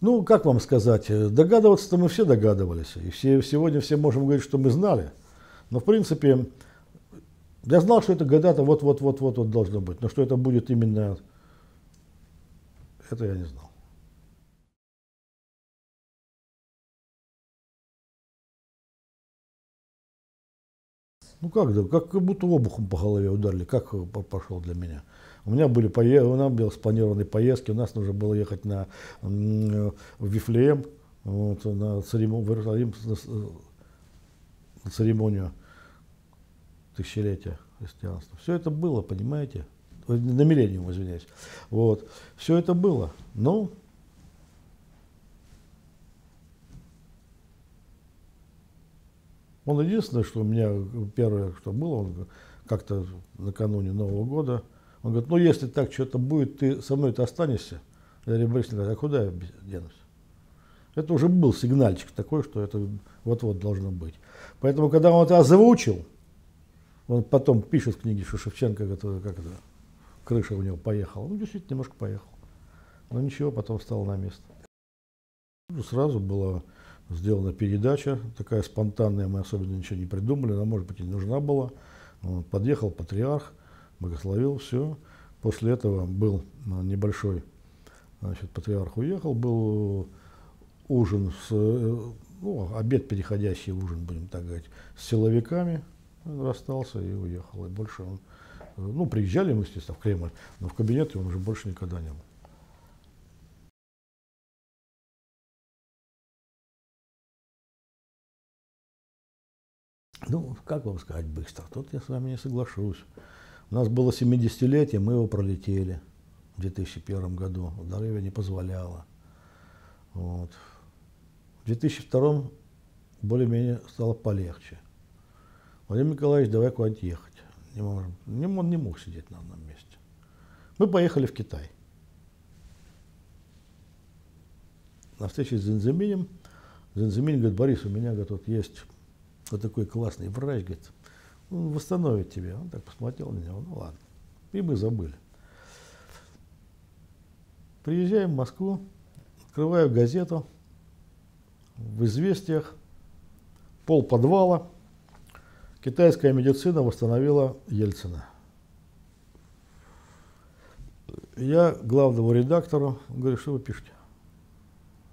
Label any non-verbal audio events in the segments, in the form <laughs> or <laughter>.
Ну, как вам сказать, догадываться-то мы все догадывались. И все, сегодня все можем говорить, что мы знали. Но, в принципе, я знал, что это года-то вот-вот-вот-вот вот должно быть. Но что это будет именно, это я не знал. Ну как, да, как будто обухом по голове ударили, как пошел для меня. У меня были у нас были спланированные поездки, у нас нужно было ехать на, в Вифлеем, вот, на, Иерусалим, на церемонию тысячелетия христианства. Все это было, понимаете? На миллениум, извиняюсь. Вот. Все это было. Но Он единственное, что у меня первое, что было, он как-то накануне Нового года, он говорит, ну если так что-то будет, ты со мной-то останешься. Я говорю, Борис Николаевич, а куда я денусь? Это уже был сигнальчик такой, что это вот-вот должно быть. Поэтому, когда он это озвучил, он потом пишет в книге, что Шевченко, это, как это, крыша у него поехала. Ну, действительно, немножко поехал. Но ничего, потом стал на место. Сразу было сделана передача, такая спонтанная, мы особенно ничего не придумали, она, может быть, и не нужна была. Вот, подъехал патриарх, благословил, все. После этого был а, небольшой, значит, патриарх уехал, был ужин с, ну, обед переходящий ужин, будем так говорить, с силовиками, он расстался и уехал. И больше он, ну, приезжали мы, естественно, в Кремль, но в кабинете он уже больше никогда не был. Ну, как вам сказать быстро? Тут я с вами не соглашусь. У нас было 70-летие, мы его пролетели в 2001 году. Здоровье не позволяло. Вот. В 2002 более-менее стало полегче. Владимир Николаевич, давай куда-нибудь ехать. Не можем. Не, он не мог сидеть на одном месте. Мы поехали в Китай. На встрече с Зенземинем. Зенземин говорит, Борис, у меня говорит, вот есть вот такой классный врач, говорит, он восстановит тебя. Он так посмотрел на меня, ну ладно. И мы забыли. Приезжаем в Москву, открываю газету, в известиях, пол подвала, китайская медицина восстановила Ельцина. Я главному редактору говорю, что вы пишете?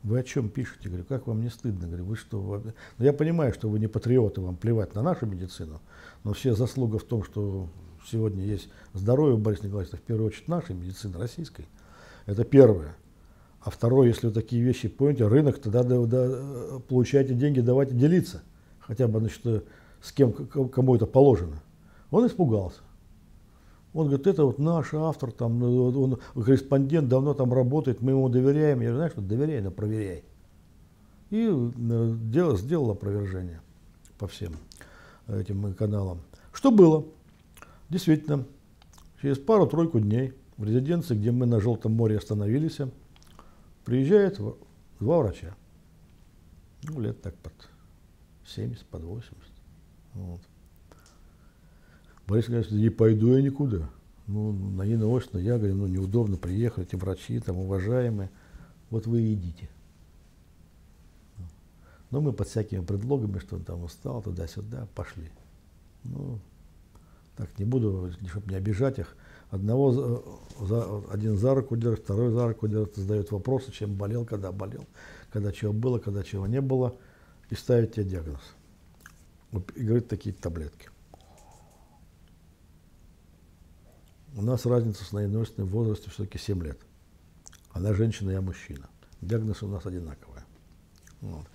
Вы о чем пишете? Говорю, как вам не стыдно? Говорю, вы что? Вы... Ну, я понимаю, что вы не патриоты, вам плевать на нашу медицину, но все заслуга в том, что сегодня есть здоровье Бориса Николаевича, в первую очередь нашей медицины, российской. Это первое. А второе, если вы такие вещи поняете, рынок, тогда да, да, получаете деньги, давайте делиться. Хотя бы, значит, с кем, кому это положено. Он испугался. Он говорит, это вот наш автор, там, ну, он корреспондент, давно там работает, мы ему доверяем. Я говорю, знаешь, что доверяй, но проверяй. И э, делал, сделал опровержение по всем этим каналам. Что было? Действительно, через пару-тройку дней в резиденции, где мы на Желтом море остановились, приезжает два врача. Ну, лет так под 70, под 80. Вот. Борис Николаевич, не пойду я никуда. Ну, на Нина Осина я говорю, ну, неудобно приехать, эти врачи там уважаемые. Вот вы идите. Но мы под всякими предлогами, что он там устал, туда-сюда, пошли. Ну, так, не буду, чтобы не обижать их. Одного за, один за руку держит, второй за руку держит, задает вопросы, чем болел, когда болел, когда чего было, когда чего не было, и ставит тебе диагноз. И говорит такие таблетки. У нас разница с наиносной в возрасте все-таки 7 лет. Она женщина, я мужчина. Диагноз у нас одинаковый. Вот.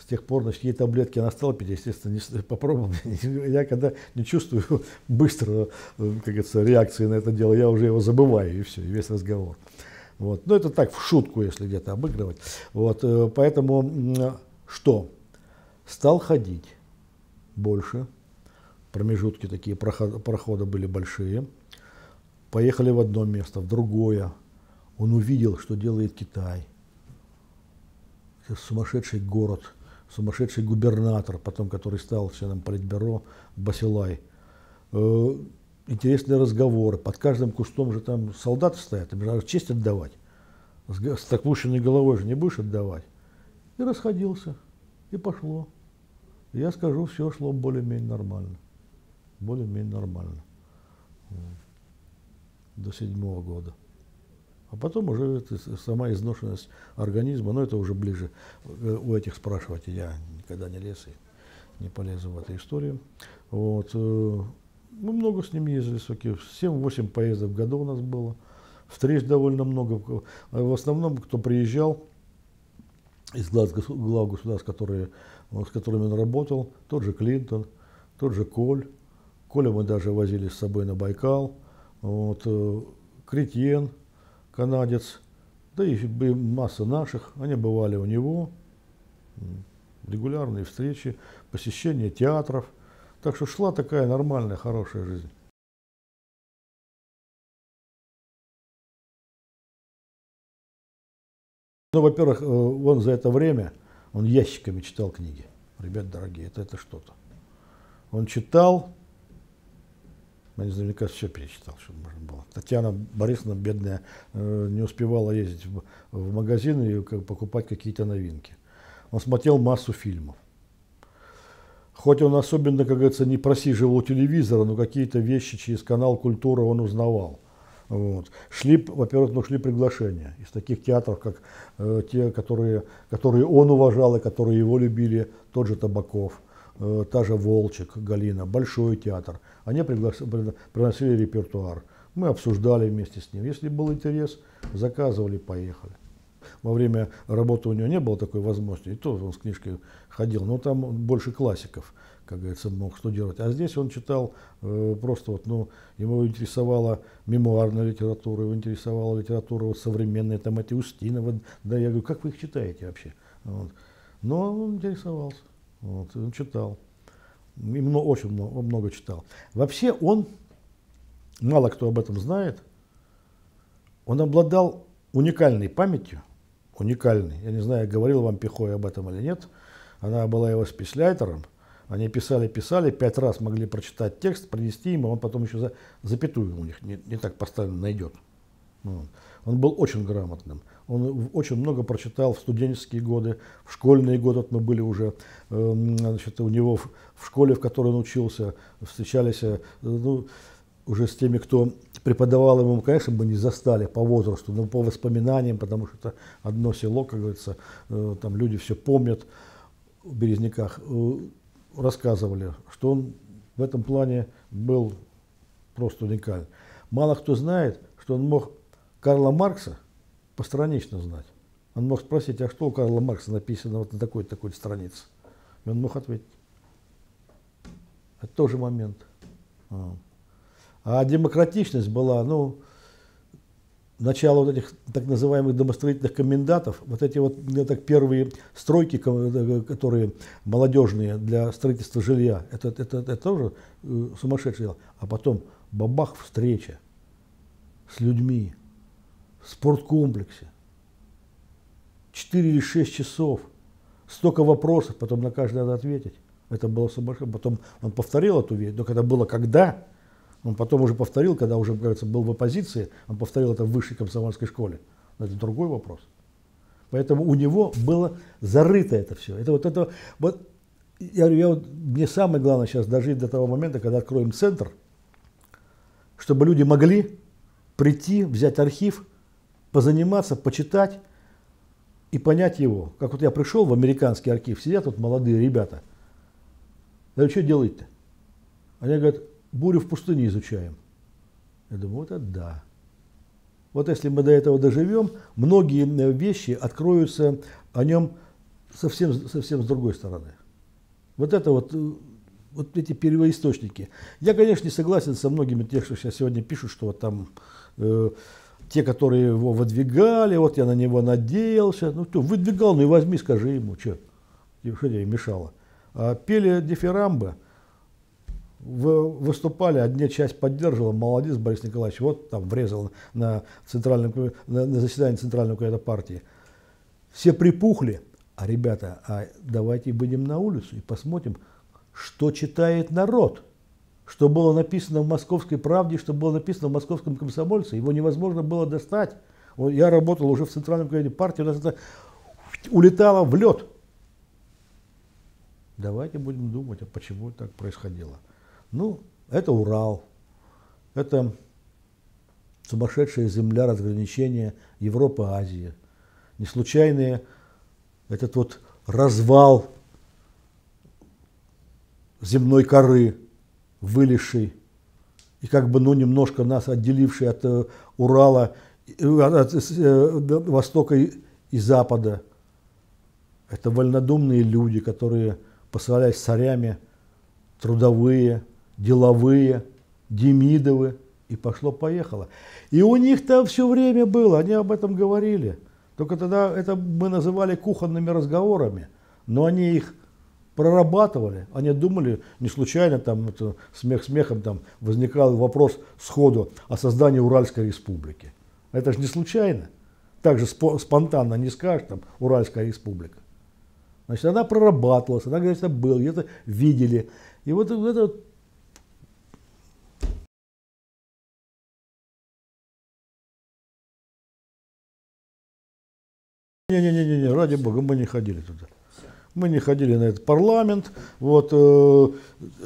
С тех пор, значит, ей таблетки она стала пить, естественно, не <laughs> попробовал. <laughs> Я когда не чувствую <laughs> быстро, как говорится, реакции на это дело, я уже его забываю, и все, и весь разговор. Вот. Но это так, в шутку, если где-то обыгрывать. Вот. Э, поэтому что? Стал ходить больше, промежутки такие, проходы были большие. Поехали в одно место, в другое. Он увидел, что делает Китай. Это сумасшедший город, сумасшедший губернатор, потом который стал членом политбюро Басилай. Э, интересные разговоры. Под каждым кустом же там солдаты стоят, им надо честь отдавать. С, с так головой же не будешь отдавать. И расходился. И пошло. я скажу, все шло более-менее нормально. Более-менее нормально. До седьмого года. А потом уже это, сама изношенность организма, но это уже ближе э, у этих спрашивать. Я никогда не лез и не полезу в эту историю. Вот. Э, мы много с ним ездили, 7-8 поездок в году у нас было. Встреч довольно много. В основном, кто приезжал из глав государств, которые, с которыми он работал, тот же Клинтон, тот же Коль. Коля мы даже возили с собой на Байкал. Вот, э, Кретьен, канадец, да и масса наших, они бывали у него, регулярные встречи, посещение театров. Так что шла такая нормальная, хорошая жизнь. Ну, во-первых, э, он за это время, он ящиками читал книги. Ребят дорогие, это, это что-то. Он читал, я кажется, все перечитал, что можно было. Татьяна Борисовна, бедная, э, не успевала ездить в, в магазин и покупать какие-то новинки. Он смотрел массу фильмов. Хоть он особенно, как говорится, не просиживал у телевизора, но какие-то вещи через канал «Культура» он узнавал. Вот. Шли, во-первых, ну, шли приглашения из таких театров, как э, те, которые, которые он уважал и которые его любили, тот же Табаков, э, та же Волчек, Галина, Большой театр. Они приглас... приносили репертуар. Мы обсуждали вместе с ним. Если был интерес, заказывали, поехали. Во время работы у него не было такой возможности, и то он с книжкой ходил, но там больше классиков как говорится, мог что делать. А здесь он читал э, просто вот, ну, ему интересовала мемуарная литература, его интересовала литература вот современная, там эти Устинова, да, я говорю, как вы их читаете вообще? Вот. Но он интересовался, вот, он читал. И много, очень много, много читал. Вообще он, мало кто об этом знает, он обладал уникальной памятью, уникальной. Я не знаю, говорил вам Пихой об этом или нет. Она была его спецляйтером. Они писали, писали, пять раз могли прочитать текст, принести ему, он потом еще за, запятую у них не, не так поставлено найдет. Вот. Он был очень грамотным. Он очень много прочитал в студенческие годы, в школьные годы. Вот мы были уже э, значит, у него в, в школе, в которой он учился, встречались э, ну, уже с теми, кто преподавал ему, конечно, мы не застали по возрасту, но по воспоминаниям, потому что это одно село, как говорится, э, там люди все помнят в Березняках. Э, рассказывали, что он в этом плане был просто уникален. Мало кто знает, что он мог Карла Маркса постранично знать. Он мог спросить, а что у Карла Маркса написано вот на такой-то такой странице? И он мог ответить. Это тоже момент. А, а демократичность была, ну, начало вот этих так называемых домостроительных комендатов, вот эти вот так, первые стройки, которые молодежные для строительства жилья, это, это, это тоже э, сумасшедшее дело. А потом бабах встреча с людьми в спорткомплексе. Четыре или шесть часов. Столько вопросов, потом на каждый надо ответить. Это было сумасшедшее. Потом он повторил эту вещь, но когда было когда, он потом уже повторил, когда уже, кажется, был в оппозиции, он повторил это в высшей комсомольской школе. Но это другой вопрос. Поэтому у него было зарыто это все. Это вот это вот я говорю, я вот, мне самое главное сейчас дожить до того момента, когда откроем центр, чтобы люди могли прийти, взять архив, позаниматься, почитать и понять его. Как вот я пришел в американский архив, сидят вот молодые ребята. Я говорю, что делать-то? Они говорят, бурю в пустыне изучаем. Я думаю, вот это да. Вот если мы до этого доживем, многие э, вещи откроются о нем совсем, совсем с другой стороны. Вот это вот, э, вот эти первоисточники. Я, конечно, не согласен со многими тех, что сейчас сегодня пишут, что вот там э, те, которые его выдвигали, вот я на него надеялся. Ну, кто выдвигал, ну и возьми, скажи ему, что, что тебе мешало. А пели дифирамбы, выступали, одна часть поддерживала, молодец Борис Николаевич, вот там врезал на, центральном, на, на заседании Центральной какой-то партии. Все припухли, а ребята, а давайте будем на улицу и посмотрим, что читает народ, что было написано в «Московской правде», что было написано в «Московском комсомольце». Его невозможно было достать. Я работал уже в Центральном комитете партии, у нас это улетало в лед. Давайте будем думать, а почему так происходило. Ну, это Урал, это сумасшедшая земля разграничения Европы-Азии. Не случайные этот вот развал земной коры, вылезший, и как бы ну, немножко нас отделивший от э, Урала, э, от э, Востока и, и Запада. Это вольнодумные люди, которые, посылались царями, трудовые, деловые, Демидовы, и пошло-поехало. И у них там все время было, они об этом говорили. Только тогда это мы называли кухонными разговорами, но они их прорабатывали. Они думали, не случайно там это, смех смехом там возникал вопрос сходу о создании Уральской республики. Это же не случайно. Так же спонтанно не скажешь, там, Уральская республика. Значит, она прорабатывалась, она, это было, где-то видели. И вот это Не-не-не, ради бога, мы не ходили туда. Мы не ходили на этот парламент. Вот, э,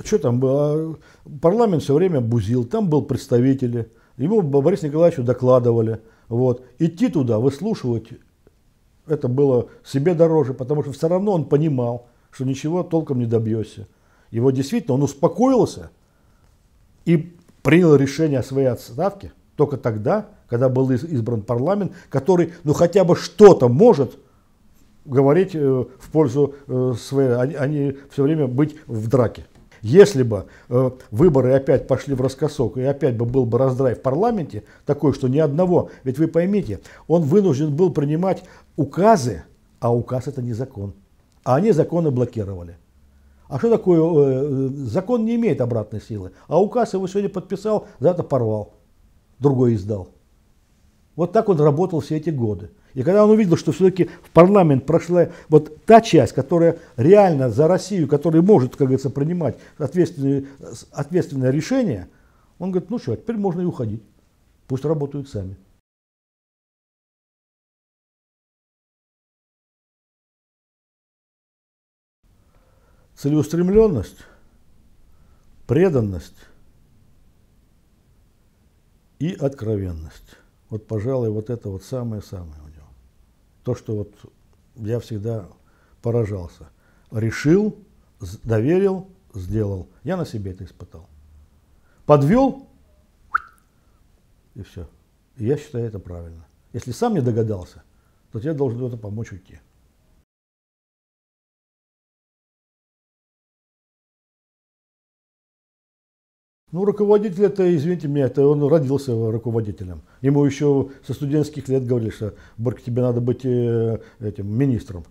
что там было? Парламент все время бузил, там был представители. Ему Борис Николаевичу докладывали. Вот. Идти туда, выслушивать, это было себе дороже, потому что все равно он понимал, что ничего толком не добьешься. Его действительно, он успокоился и принял решение о своей отставке только тогда, когда был избран парламент, который ну хотя бы что-то может говорить э, в пользу э, своей, а не все время быть в драке. Если бы э, выборы опять пошли в раскосок и опять бы был бы раздрай в парламенте, такой, что ни одного, ведь вы поймите, он вынужден был принимать указы, а указ это не закон. А они законы блокировали. А что такое? Закон не имеет обратной силы. А указ его сегодня подписал, завтра порвал. Другой издал. Вот так он работал все эти годы. И когда он увидел, что все-таки в парламент прошла вот та часть, которая реально за Россию, которая может, как говорится, принимать ответственные, ответственное решение, он говорит, ну что, теперь можно и уходить. Пусть работают сами. Целеустремленность, преданность и откровенность. Вот, пожалуй, вот это вот самое-самое то, что вот я всегда поражался. Решил, доверил, сделал. Я на себе это испытал. Подвел, и все. И я считаю это правильно. Если сам не догадался, то тебе должен кто-то помочь уйти. Ну, руководитель это, извините меня, это он родился руководителем. Ему еще со студенческих лет говорили, что, Борг, тебе надо быть э, этим министром.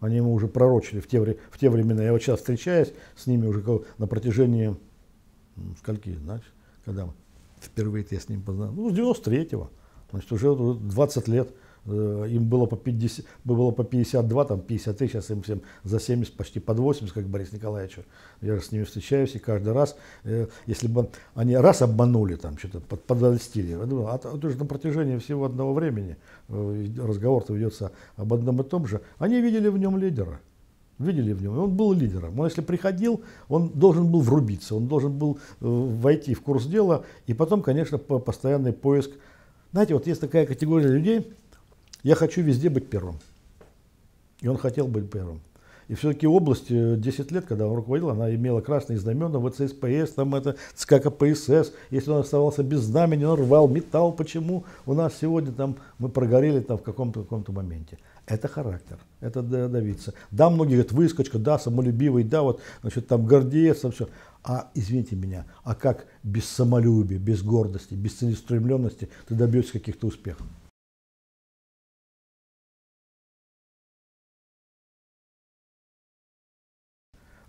Они ему уже пророчили в те, в те времена. Я вот сейчас встречаюсь с ними уже на протяжении, ну, скольки, знаешь, когда впервые я с ним познал, ну, с 93-го. Значит, уже 20 лет. Э, им было по, 50, было по 52, там 53, сейчас им всем за 70, почти под 80, как Борис Николаевичу. Я же с ними встречаюсь, и каждый раз, э, если бы они раз обманули, там что-то под, подольстили, а, а то же на протяжении всего одного времени э, разговор-то ведется об одном и том же, они видели в нем лидера. Видели в нем, он был лидером. Он если приходил, он должен был врубиться, он должен был войти в курс дела, и потом, конечно, постоянный поиск. Знаете, вот есть такая категория людей, я хочу везде быть первым. И он хотел быть первым. И все-таки область 10 лет, когда он руководил, она имела красные знамена, ВЦСПС, там это ЦК КПСС. Если он оставался без знамени, он рвал металл. Почему у нас сегодня там мы прогорели там в каком-то каком моменте? Это характер, это давиться. Да, многие говорят, выскочка, да, самолюбивый, да, вот, значит, там гордец, там все. А, извините меня, а как без самолюбия, без гордости, без целеустремленности ты добьешься каких-то успехов?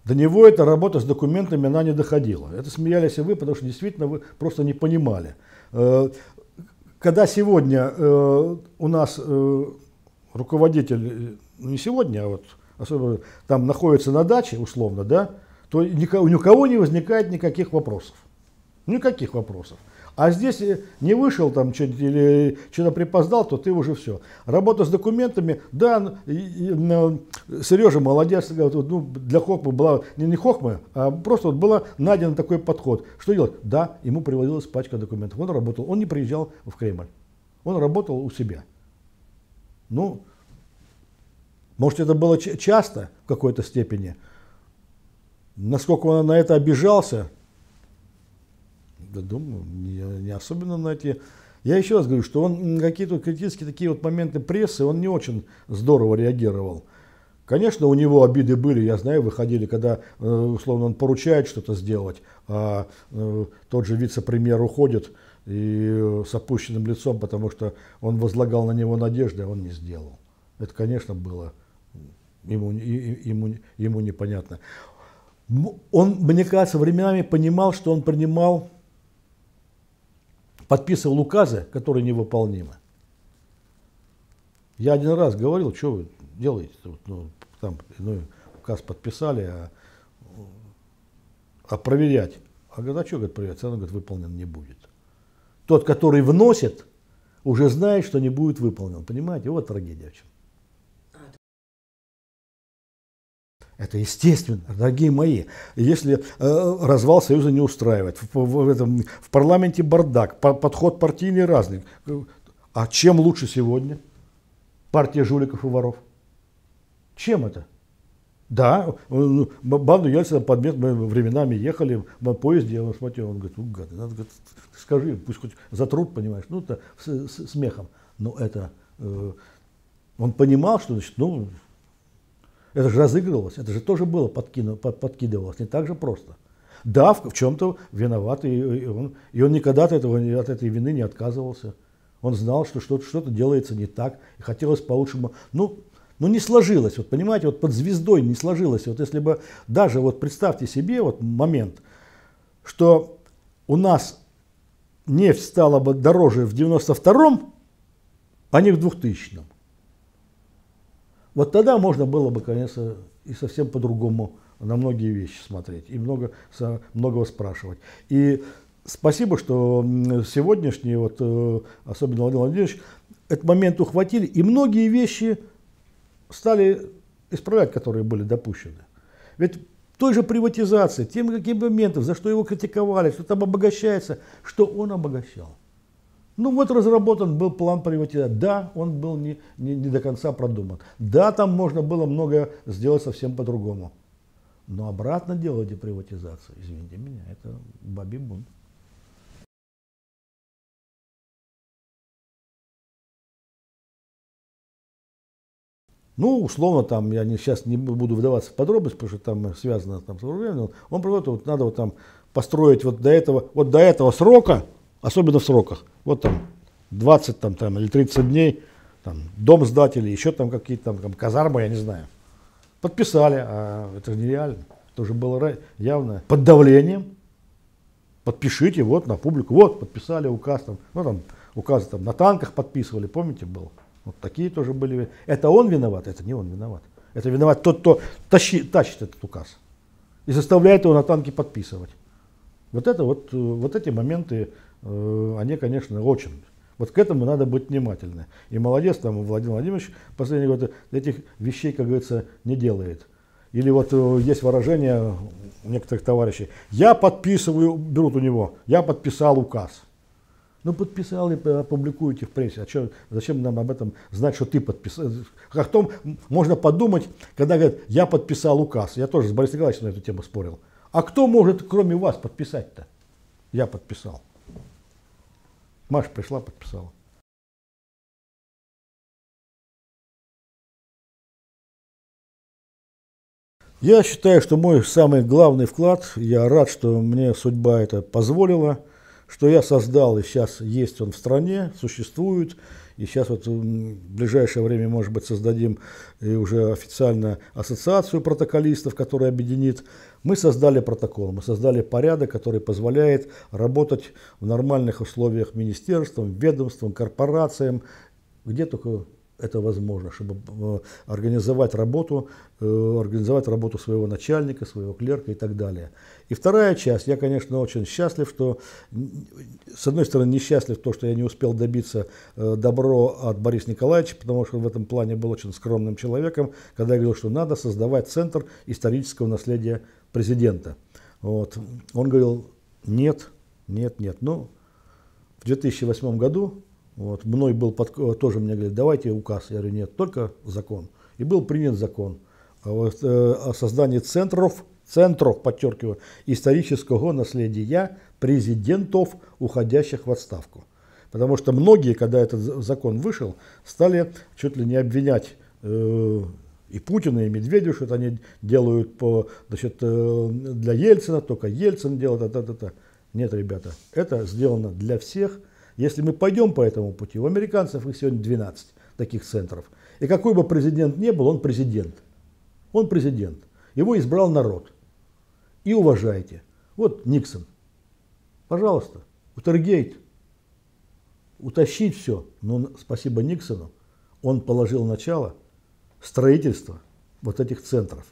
До него эта работа с документами, она не доходила. Это смеялись и вы, потому что действительно вы просто не понимали. Э, когда сегодня э, у нас э, руководитель, не сегодня, а вот особенно там находится на даче, условно, да, то у никого не возникает никаких вопросов. Никаких вопросов. А здесь э, не вышел там что или что-то припоздал, то ты уже все. Работа с документами, да, Сережа молодец, ну, для Хохмы была, не, не Хохмы, а просто вот был найден такой подход. Что делать? Да, ему приводилась пачка документов. Он работал, он не приезжал в Кремль. Он работал у себя. Ну, может, это было часто в какой-то степени. Насколько он на это обижался, да думаю, не, не особенно на эти... Я еще раз говорю, что он какие-то критические такие вот моменты прессы, он не очень здорово реагировал. Конечно, у него обиды были, я знаю, выходили, когда, э, условно, он поручает что-то сделать, а э, тот же вице-премьер уходит и с опущенным лицом, потому что он возлагал на него надежды, а он не сделал. Это, конечно, было ему, ему, ему непонятно. Он, мне кажется, временами понимал, что он принимал подписывал указы, которые невыполнимы. Я один раз говорил, что вы делаете, ну, там ну, указ подписали, а, а проверять. А говорит, а что говорит, проверять? Она говорит, выполнен не будет. Тот, который вносит, уже знает, что не будет выполнен. Понимаете, вот трагедия в чем. Это естественно, дорогие мои. Если э, развал Союза не устраивает, в, в, в, этом, в парламенте бардак, по, подход партийный разный. А чем лучше сегодня партия жуликов и воров? Чем это? Да, ну, банду Ельцина подмет, мы временами ехали на поезде, я смотрел, он говорит, угад, надо, говорит, скажи, пусть хоть затрут, понимаешь, ну, это с, с смехом. Но это, э, он понимал, что, значит, ну, это же разыгрывалось, это же тоже было подкину, подкидывалось, не так же просто. Да, в, в чем-то виноват, и, и, он, и он никогда от, этого, от этой вины не отказывался. Он знал, что что-то что делается не так, и хотелось по-лучшему. Ну, ну, не сложилось, вот понимаете, вот под звездой не сложилось. Вот если бы даже, вот представьте себе вот момент, что у нас нефть стала бы дороже в 92-м, а не в 2000-м. Вот тогда можно было бы, конечно, и совсем по-другому на многие вещи смотреть и много, многого спрашивать. И спасибо, что сегодняшний, вот, э, особенно Владимир Владимирович, этот момент ухватили, и многие вещи стали исправлять, которые были допущены. Ведь той же приватизации, тем каким моментом, за что его критиковали, что там обогащается, что он обогащал. Ну вот разработан был план приватизации. Да, он был не, не, не до конца продуман. Да, там можно было многое сделать совсем по-другому. Но обратно делать приватизацию, извините меня, это баби бунт. Ну, условно, там, я не, сейчас не буду вдаваться в подробности, потому что там связано там, с временем. Он приводит, вот надо вот там построить вот до этого, вот до этого срока, особенно в сроках. Вот там 20 там, там, или 30 дней, там, дом сдать или еще там какие-то там, там казармы, я не знаю. Подписали, а это нереально. Это уже было явно под давлением. Подпишите, вот на публику, вот подписали указ, там, ну там указы там на танках подписывали, помните, был. Вот такие тоже были. Это он виноват, это не он виноват. Это виноват тот, кто тащи, тащит этот указ и заставляет его на танки подписывать. Вот это вот, э, вот эти моменты они, конечно, очень. Вот к этому надо быть внимательны. И молодец, там Владимир Владимирович в последние годы этих вещей, как говорится, не делает. Или вот э, есть выражение у некоторых товарищей, я подписываю, берут у него, я подписал указ. Ну, подписал и опубликуете в прессе. А что, зачем нам об этом знать, что ты подписал? Как том можно подумать, когда говорят, я подписал указ. Я тоже с Борисом Николаевичем на эту тему спорил. А кто может, кроме вас, подписать-то? Я подписал. Маша пришла, подписала. Я считаю, что мой самый главный вклад, я рад, что мне судьба это позволила, что я создал, и сейчас есть он в стране, существует, и сейчас вот в ближайшее время, может быть, создадим и уже официально ассоциацию протоколистов, которая объединит. Мы создали протокол, мы создали порядок, который позволяет работать в нормальных условиях министерствам, ведомствам, корпорациям, где только это возможно, чтобы э, организовать работу, э, организовать работу своего начальника, своего клерка и так далее. И вторая часть, я, конечно, очень счастлив, что, с одной стороны, несчастлив то, что я не успел добиться э, добро от Бориса Николаевича, потому что в этом плане был очень скромным человеком, когда я говорил, что надо создавать центр исторического наследия президента. Вот. Он говорил, нет, нет, нет. Ну, в 2008 году вот, мной был под, тоже мне говорят, давайте указ. Я говорю, нет, только закон. И был принят закон о, о создании центров, центров, подчеркиваю, исторического наследия президентов, уходящих в отставку. Потому что многие, когда этот закон вышел, стали чуть ли не обвинять э, и Путина, и Медведев, что они делают по, значит, э, для Ельцина, только Ельцин делает, та, та, та. Нет, ребята, это сделано для всех. Если мы пойдем по этому пути, у американцев их сегодня 12 таких центров. И какой бы президент ни был, он президент. Он президент. Его избрал народ. И уважайте. Вот Никсон. Пожалуйста, Утергейт. Утащить все. Но спасибо Никсону. Он положил начало строительства вот этих центров.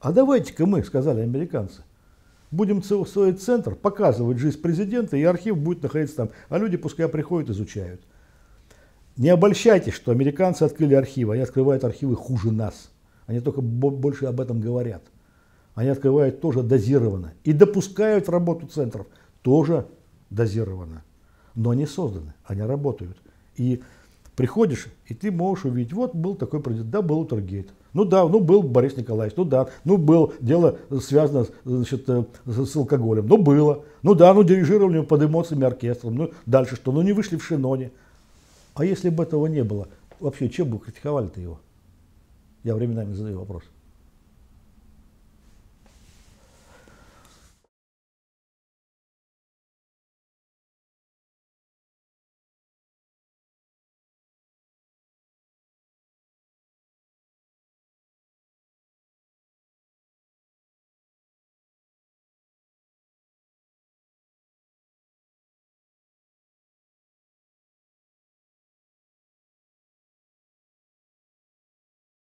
А давайте-ка мы, сказали американцы, Будем строить центр, показывать жизнь президента, и архив будет находиться там. А люди пускай приходят, изучают. Не обольщайтесь, что американцы открыли архивы. Они открывают архивы хуже нас. Они только больше об этом говорят. Они открывают тоже дозированно. И допускают работу центров тоже дозированно. Но они созданы, они работают. И приходишь, и ты можешь увидеть, вот был такой президент, да, был Утергейт. Ну да, ну был Борис Николаевич, ну да, ну был, дело связано значит, э, с алкоголем, ну было. Ну да, ну дирижировали под эмоциями оркестром, ну дальше что, ну не вышли в Шиноне. А если бы этого не было, вообще чем бы критиковали-то его? Я временами задаю вопрос.